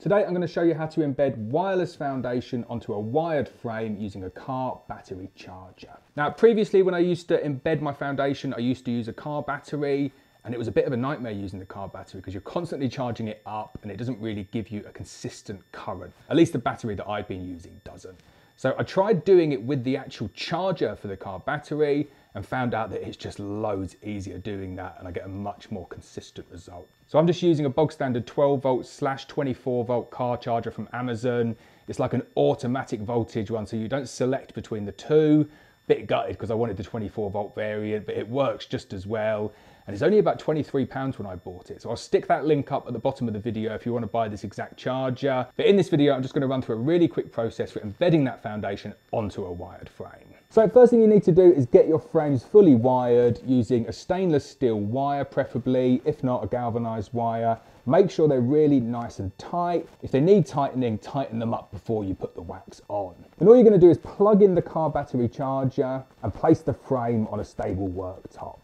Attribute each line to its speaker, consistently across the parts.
Speaker 1: Today I'm going to show you how to embed wireless foundation onto a wired frame using a car battery charger. Now previously when I used to embed my foundation I used to use a car battery and it was a bit of a nightmare using the car battery because you're constantly charging it up and it doesn't really give you a consistent current. At least the battery that I've been using doesn't. So I tried doing it with the actual charger for the car battery and found out that it's just loads easier doing that and I get a much more consistent result. So I'm just using a bog standard 12 volt slash 24 volt car charger from Amazon. It's like an automatic voltage one, so you don't select between the two. Bit gutted because I wanted the 24 volt variant, but it works just as well and it's only about 23 pounds when I bought it. So I'll stick that link up at the bottom of the video if you want to buy this exact charger. But in this video, I'm just going to run through a really quick process for embedding that foundation onto a wired frame. So first thing you need to do is get your frames fully wired using a stainless steel wire preferably, if not a galvanized wire. Make sure they're really nice and tight. If they need tightening, tighten them up before you put the wax on. And all you're gonna do is plug in the car battery charger and place the frame on a stable worktop.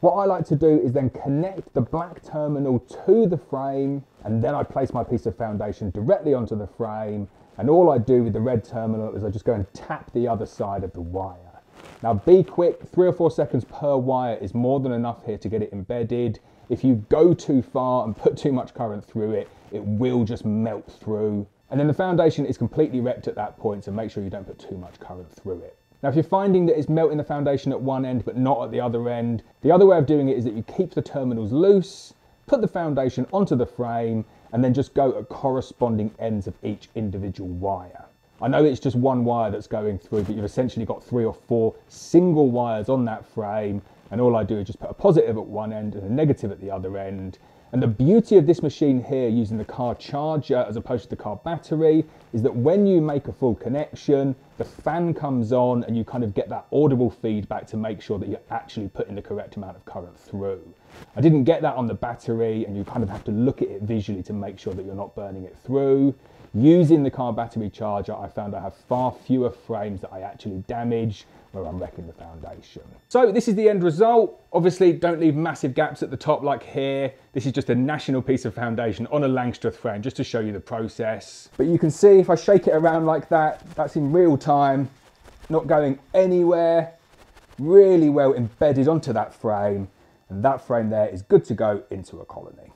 Speaker 1: What I like to do is then connect the black terminal to the frame and then I place my piece of foundation directly onto the frame and all I do with the red terminal is I just go and tap the other side of the wire. Now be quick, three or four seconds per wire is more than enough here to get it embedded. If you go too far and put too much current through it, it will just melt through. And then the foundation is completely wrecked at that point, so make sure you don't put too much current through it. Now, if you're finding that it's melting the foundation at one end but not at the other end, the other way of doing it is that you keep the terminals loose, put the foundation onto the frame, and then just go at corresponding ends of each individual wire. I know it's just one wire that's going through, but you've essentially got three or four single wires on that frame, and all I do is just put a positive at one end and a negative at the other end, and the beauty of this machine here using the car charger as opposed to the car battery is that when you make a full connection, the fan comes on and you kind of get that audible feedback to make sure that you're actually putting the correct amount of current through. I didn't get that on the battery and you kind of have to look at it visually to make sure that you're not burning it through. Using the car battery charger, I found I have far fewer frames that I actually damage where I'm wrecking the foundation. So this is the end result. Obviously, don't leave massive gaps at the top like here. This is just a national piece of foundation on a Langstroth frame, just to show you the process. But you can see if I shake it around like that, that's in real time, not going anywhere, really well embedded onto that frame. And that frame there is good to go into a colony.